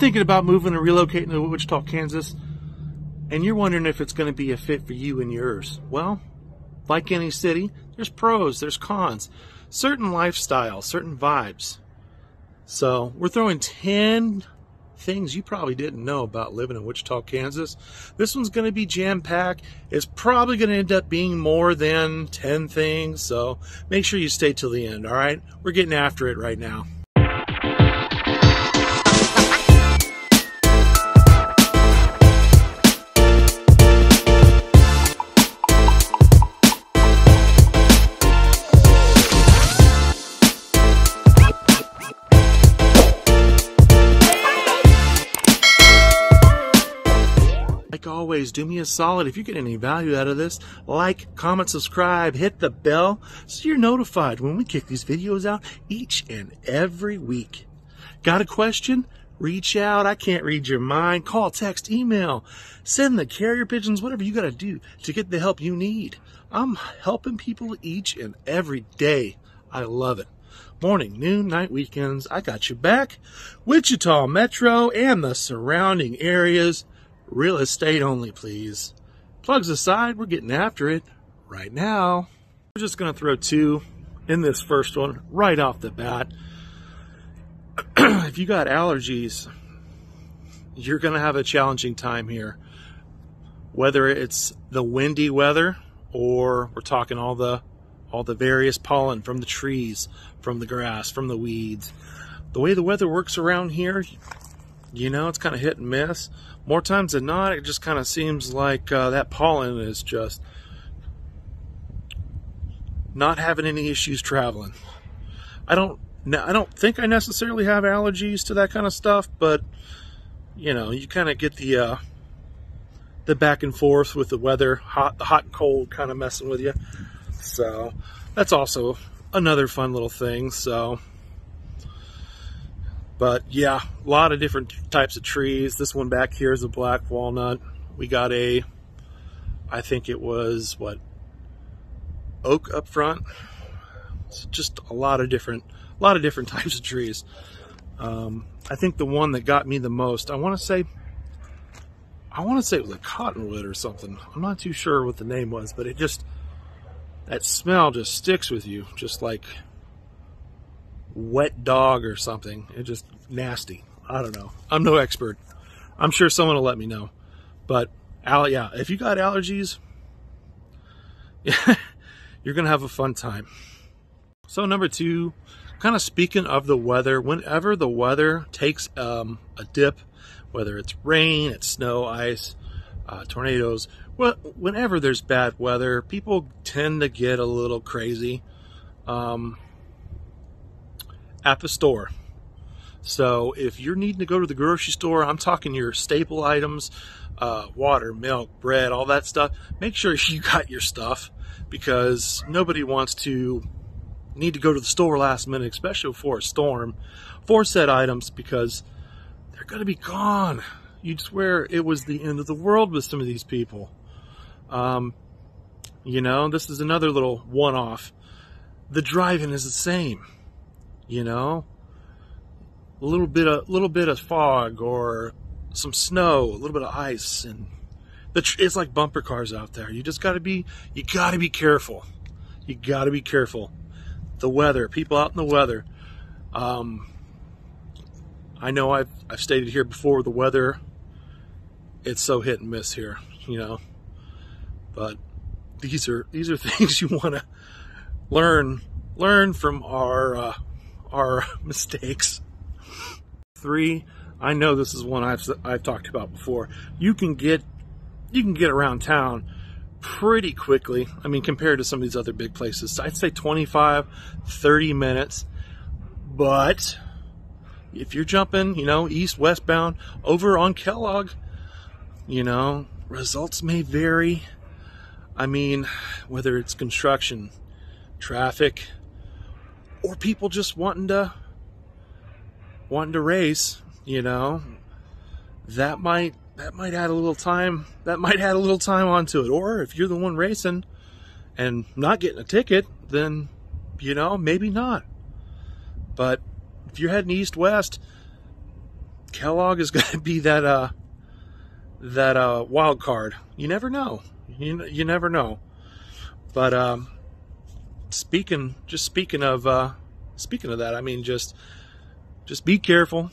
thinking about moving and relocating to Wichita, Kansas, and you're wondering if it's going to be a fit for you and yours, well, like any city, there's pros, there's cons, certain lifestyles, certain vibes. So we're throwing 10 things you probably didn't know about living in Wichita, Kansas. This one's going to be jam packed. It's probably going to end up being more than 10 things. So make sure you stay till the end. All right. We're getting after it right now. Always, do me a solid. If you get any value out of this, like, comment, subscribe, hit the bell so you're notified when we kick these videos out each and every week. Got a question? Reach out. I can't read your mind. Call, text, email, send the carrier pigeons, whatever you got to do to get the help you need. I'm helping people each and every day. I love it. Morning, noon, night, weekends, I got you back. Wichita Metro and the surrounding areas. Real estate only, please. Plugs aside, we're getting after it right now. We're just going to throw two in this first one right off the bat. if you got allergies, you're going to have a challenging time here. Whether it's the windy weather or we're talking all the all the various pollen from the trees, from the grass, from the weeds. The way the weather works around here, you know, it's kind of hit and miss. More times than not, it just kind of seems like uh, that pollen is just not having any issues traveling. I don't, I don't think I necessarily have allergies to that kind of stuff, but you know, you kind of get the uh, the back and forth with the weather, hot, the hot and cold, kind of messing with you. So that's also another fun little thing. So but yeah, a lot of different types of trees. This one back here is a black walnut. We got a, I think it was what, oak up front. It's just a lot of different, a lot of different types of trees. Um, I think the one that got me the most, I want to say, I want to say it was a cottonwood or something. I'm not too sure what the name was, but it just, that smell just sticks with you, just like wet dog or something. It just nasty. I don't know. I'm no expert. I'm sure someone will let me know. But yeah, if you got allergies, you're gonna have a fun time. So number two, kind of speaking of the weather, whenever the weather takes um, a dip, whether it's rain, it's snow, ice, uh, tornadoes, well, whenever there's bad weather, people tend to get a little crazy. Um, at the store. So if you're needing to go to the grocery store, I'm talking your staple items, uh, water, milk, bread, all that stuff. Make sure you got your stuff because nobody wants to need to go to the store last minute, especially before a storm, for said items because they're going to be gone. You'd swear it was the end of the world with some of these people. Um, you know, this is another little one off. The driving is the same you know? A little bit of little bit of fog or some snow a little bit of ice and tr- it's like bumper cars out there. You just got to be you got to be careful. You got to be careful. The weather people out in the weather um, i know I've, I've stated here before the weather it's so hit and miss here you know? But these are these are things you want to learn learn from our uh, our mistakes. Three, I know this is one I've I've talked about before. You can get you can get around town pretty quickly. I mean, compared to some of these other big places, I'd say 25, 30 minutes. But if you're jumping, you know, east westbound over on Kellogg, you know, results may vary. I mean, whether it's construction, traffic, or people just wanting to wanting to race, you know, that might that might add a little time that might add a little time onto it. Or if you're the one racing and not getting a ticket, then you know, maybe not. But if you're heading east west, Kellogg is going to be that uh, that uh, wild card. You never know. You you never know. But um, speaking, just speaking of uh, speaking of that, I mean, just just be careful.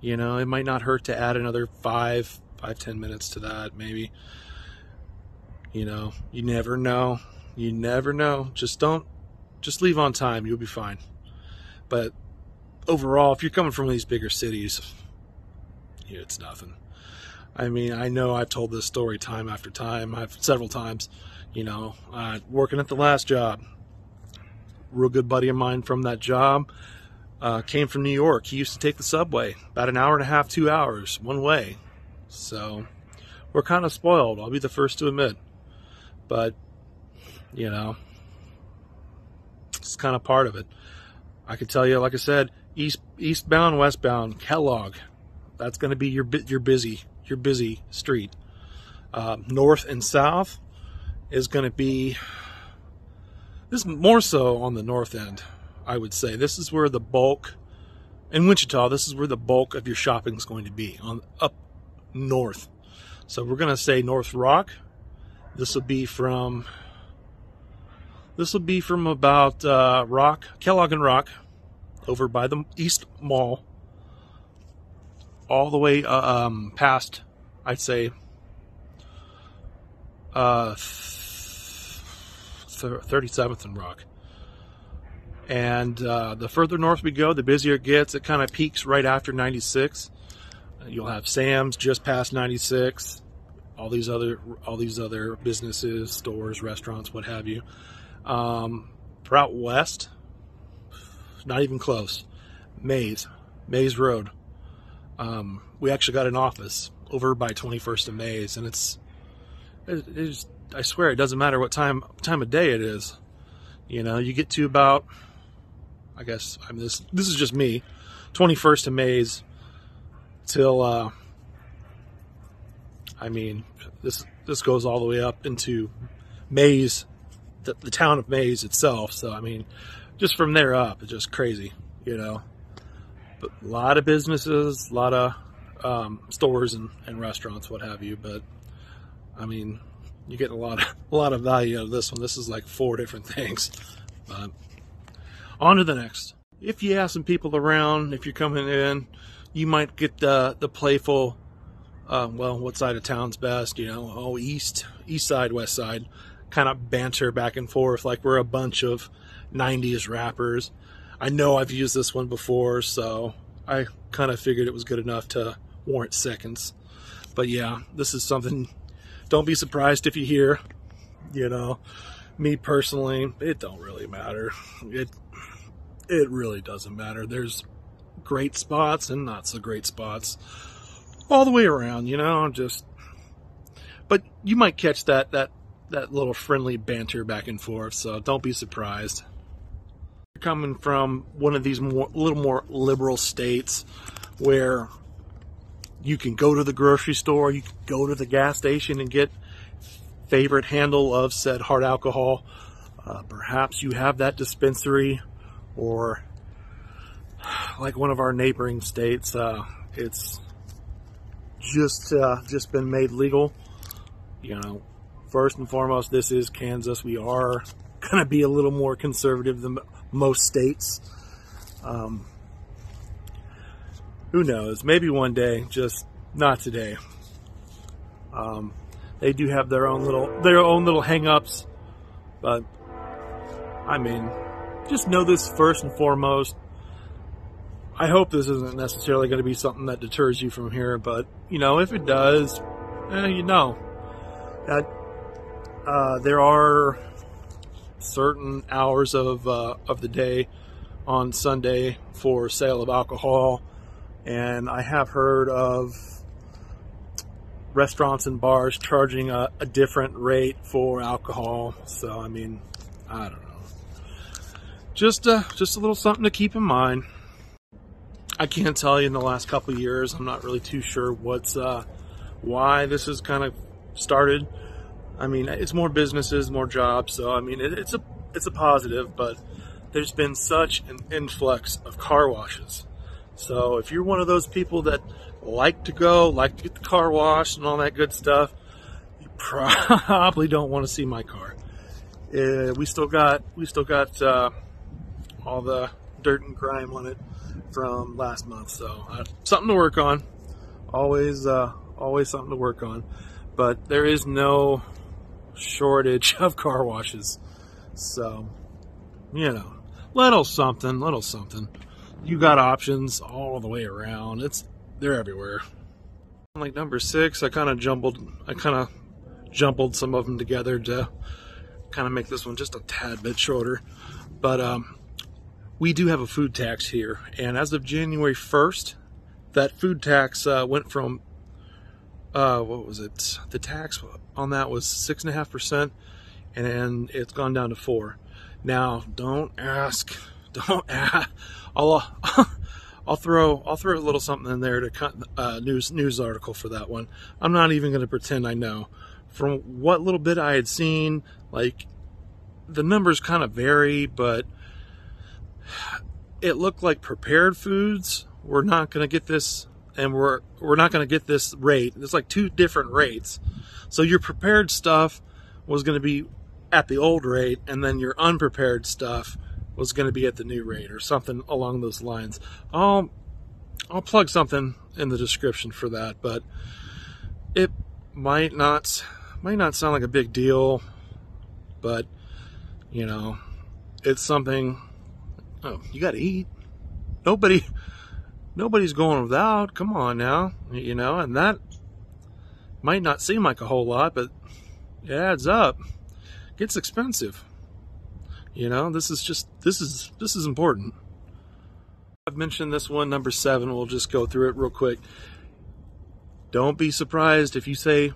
You know, it might not hurt to add another five, five, ten minutes to that, maybe. You know, you never know. You never know. Just don't, just leave on time. You'll be fine. But overall, if you're coming from these bigger cities, it's nothing. I mean, I know I've told this story time after time. I've several times. You know, uh, working at the last job, real good buddy of mine from that job uh, came from New York. He used to take the subway about an hour and a half, two hours one way. So we're kind of spoiled. I'll be the first to admit, but you know, it's kind of part of it. I can tell you, like I said, east eastbound, westbound, Kellogg. That's going to be your your busy your busy street. Uh, north and south is going to be this more so on the north end, I would say. This is where the bulk in Wichita, this is where the bulk of your shopping is going to be on up north. So we're going to say North Rock. This will be from this will be from about uh, Rock, Kellogg and Rock, over by the East Mall, all the way uh, um, past, I'd say, uh, 37th and Rock. And uh, the further north we go, the busier it gets. It kind of peaks right after 96. You'll have Sam's just past 96. All these other all these other businesses, stores, restaurants, what have you. Um, out west, not even close. Maize, Maize Road. Um, we actually got an office over by 21st and Maize, and it's it, it's I swear it doesn't matter what time time of day it is. You know, you get to about I guess I mean this this is just me. 21st of Maize till uh I mean this this goes all the way up into Maize the, the town of Maize itself. So I mean just from there up it's just crazy, you know. But a lot of businesses, a lot of um, stores and, and restaurants, what have you. But I mean, you get a lot of a lot of value out of this one. This is like four different things. But on to the next. If you have some people around, if you're coming in, you might get the the playful. Uh, well, what side of town's best? You know, oh, east, east side, west side, kind of banter back and forth like we're a bunch of '90s rappers. I know I've used this one before, so I kind of figured it was good enough to warrant seconds. But yeah, this is something don't be surprised if you hear, you know, me personally, it don't really matter. It it really doesn't matter. There's great spots and not so great spots all the way around, you know, just but you might catch that that that little friendly banter back and forth, so don't be surprised. Coming from one of these more little more liberal states where you can go to the grocery store, you can go to the gas station and get favorite handle of said hard alcohol. Uh, perhaps you have that dispensary or like one of our neighboring states, uh, it's just uh, just been made legal. You know, first and foremost, this is Kansas. We are going to be a little more conservative than most states. Um, who knows? Maybe one day, just not today. Um, they do have their own little their own little hangups, but I mean, just know this first and foremost. I hope this isn't necessarily going to be something that deters you from here, but you know, if it does, eh, you know that uh, there are certain hours of uh, of the day on Sunday for sale of alcohol and I have heard of restaurants and bars charging a, a, different rate for alcohol. So I mean, I don't know. Just uh, just a little something to keep in mind. I can't tell you in the last couple years. I'm not really too sure what's uh, why this has kind of started. I mean, it's more businesses, more jobs. So I mean, it, it's a it's a positive, but there's been such an influx of car washes So if you're one of those people that like to go, like to get the car washed and all that good stuff, you probably don't want to see my car. Uh, we still got we still got uh, all the dirt and grime on it from last month, so uh, something to work on. Always uh, always something to work on, but there is no shortage of car washes. So you know, little something, little something. You got options all the way around. It's they're everywhere. Like number six, I kind of jumbled, I kind of jumbled some of them together to kind of make this one just a tad bit shorter. But um, we do have a food tax here, and as of January 1st, that food tax uh, went from uh, what was it? The tax on that was six and a half percent, and it's gone down to four. Now, don't ask, don't. I'll, I'll throw, I'll throw a little something in there to cut uh, news news article for that one. I'm not even going to pretend I know. From what little bit I had seen, like the numbers kind of vary, but it looked like prepared foods we're not going to get this and we're we're not going to get this rate it's like two different rates so your prepared stuff was going to be at the old rate, and then your unprepared stuff was going to be at the new rate or something along those lines. I'll I'll plug something in the description for that, but it might not might not sound like a big deal, but you know, it's something oh, you got to eat. Nobody nobody's going without. Come on now, you know, and that might not seem like a whole lot, but it adds up gets expensive. You know, this is just this is this is important. I've mentioned this one, number seven. We'll just go through it real quick. Don't be surprised if you say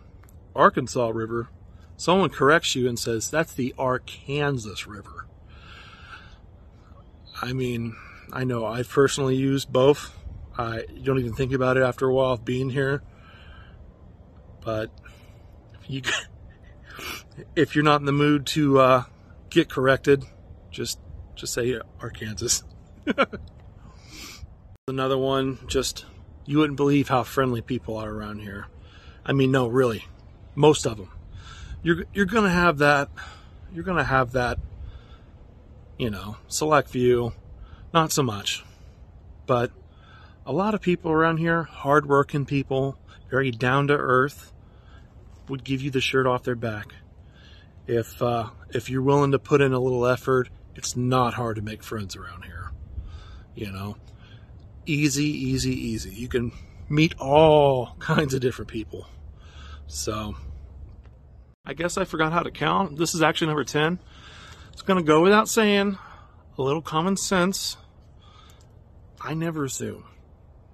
Arkansas River, someone corrects you and says that's the Arkansas River. I mean, I know I've personally use both. I don't even think about it after a while of being here. But if you if you're not in the mood to uh, get corrected, just just say Arkansas. Another one, just you wouldn't believe how friendly people are around here. I mean, no, really, most of them. You're you're gonna have that. You're gonna have that. You know, select few, not so much, but a lot of people around here, hardworking people, very down to earth, would give you the shirt off their back if uh, if you're willing to put in a little effort, it's not hard to make friends around here. You know, easy, easy, easy. You can meet all kinds of different people. So, I guess I forgot how to count. This is actually number 10. It's going to go without saying a little common sense. I never assume.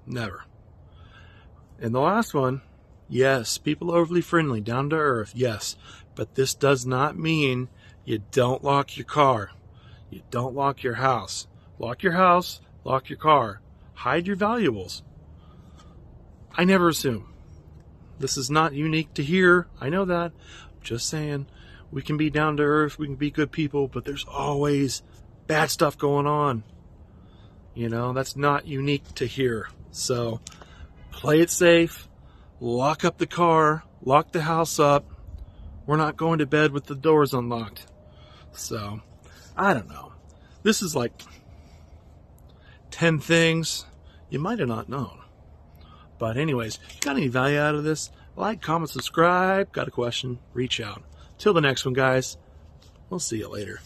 Never. And the last one, yes, people are overly friendly, down to earth, yes. But this does not mean you don't lock your car. You don't lock your house. Lock your house, lock your car. Hide your valuables. I never assume. This is not unique to here. I know that. I'm just saying we can be down to earth, we can be good people, but there's always bad stuff going on. You know, that's not unique to here. So play it safe, lock up the car, lock the house up, we're not going to bed with the doors unlocked. So, I don't know. This is like 10 things you might have not known. But, anyways, got any value out of this? Like, comment, subscribe. Got a question? Reach out. Till the next one, guys. We'll see you later.